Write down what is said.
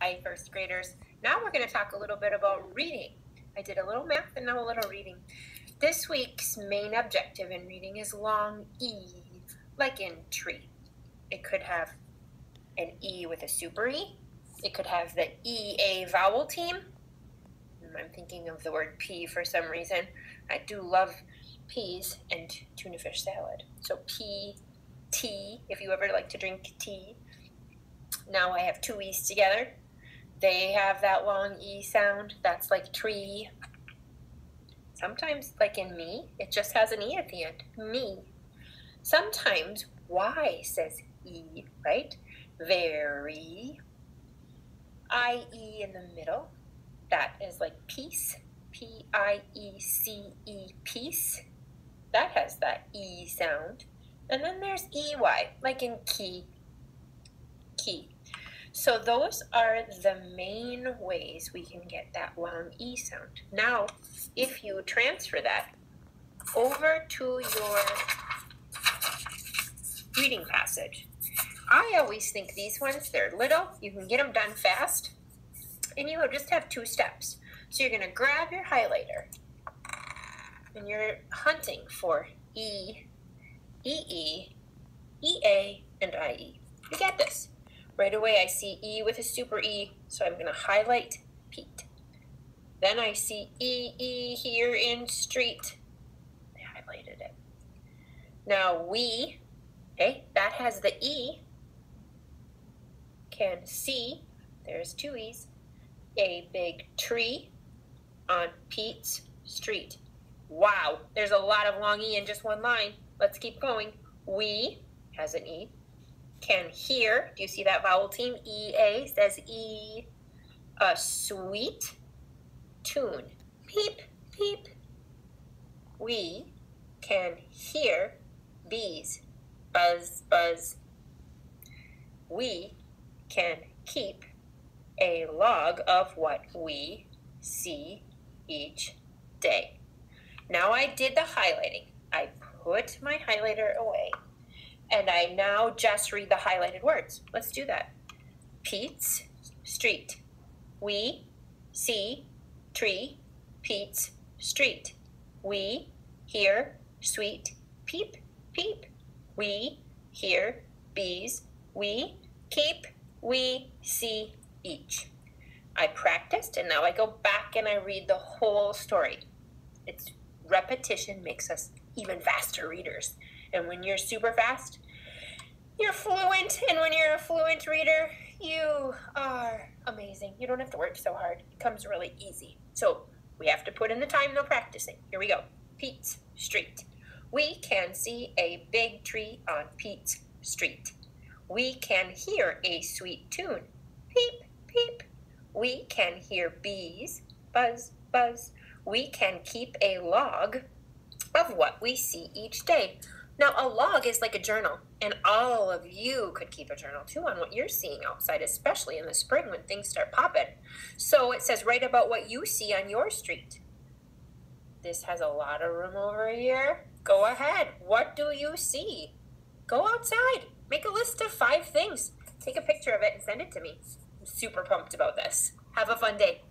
Hi, first graders. Now we're going to talk a little bit about reading. I did a little math and now a little reading. This week's main objective in reading is long E, like in tree. It could have an E with a super E. It could have the EA vowel team. I'm thinking of the word pea for some reason. I do love peas and tuna fish salad. So P, T, if you ever like to drink tea. Now I have two E's together. They have that long E sound. That's like tree. Sometimes, like in me, it just has an E at the end. Me. Sometimes Y says E, right? Very. I E in the middle. That is like piece. P I E C E, piece. That has that E sound. And then there's E Y, like in key. Key. So those are the main ways we can get that long E sound. Now, if you transfer that over to your reading passage, I always think these ones, they're little, you can get them done fast, and you just have two steps. So you're going to grab your highlighter, and you're hunting for E, EE, EA, and IE. You get this. Right away, I see E with a super E, so I'm going to highlight Pete. Then I see EE here in street. I highlighted it. Now we, okay, that has the E, can see, there's two E's, a big tree on Pete's street. Wow, there's a lot of long E in just one line. Let's keep going. We has an E can hear. Do you see that vowel team? EA says E. A sweet tune. Peep, peep. We can hear bees. Buzz, buzz. We can keep a log of what we see each day. Now I did the highlighting. I put my highlighter away and I now just read the highlighted words. Let's do that. Pete's street. We see tree, Pete's street. We hear sweet peep, peep. We hear bees. We keep, we see each. I practiced and now I go back and I read the whole story. It's repetition makes us even faster readers. And when you're super fast, you're fluent. And when you're a fluent reader, you are amazing. You don't have to work so hard. It comes really easy. So we have to put in the time though practicing. Here we go. Pete's Street. We can see a big tree on Pete's Street. We can hear a sweet tune. Peep, peep. We can hear bees. Buzz, buzz. We can keep a log of what we see each day. Now, a log is like a journal, and all of you could keep a journal too on what you're seeing outside, especially in the spring when things start popping. So it says, write about what you see on your street. This has a lot of room over here. Go ahead. What do you see? Go outside. Make a list of five things. Take a picture of it and send it to me. I'm super pumped about this. Have a fun day.